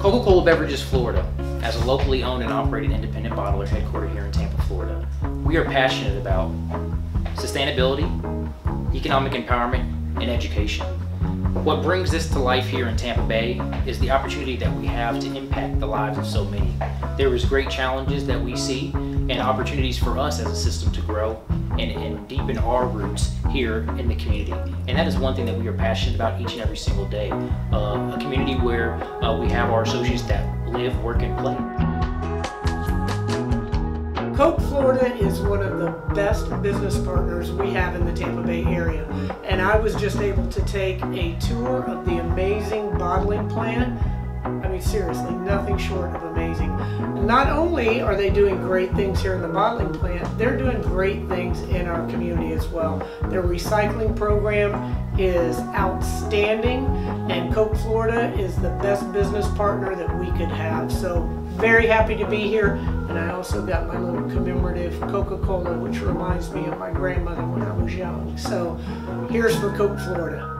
Coca-Cola Beverages Florida, as a locally owned and operated independent bottler headquartered here in Tampa, Florida, we are passionate about sustainability, economic empowerment, and education. What brings this to life here in Tampa Bay is the opportunity that we have to impact the lives of so many. There is great challenges that we see and opportunities for us as a system to grow and, and deepen our roots here in the community. And that is one thing that we are passionate about each and every single day. Uh, a community where uh, we have our associates that live, work, and play. Coke Florida is one of the best business partners we have in the Tampa Bay area. And I was just able to take a tour of the amazing bottling plant. I mean, seriously, nothing short of amazing. Not only are they doing great things here in the bottling plant, they're doing great things in our community as well. Their recycling program is outstanding, and Coke Florida is the best business partner that we could have. So, very happy to be here. And I also got my little commemorative Coca-Cola, which reminds me of my grandmother when I was young. So, here's for Coke Florida.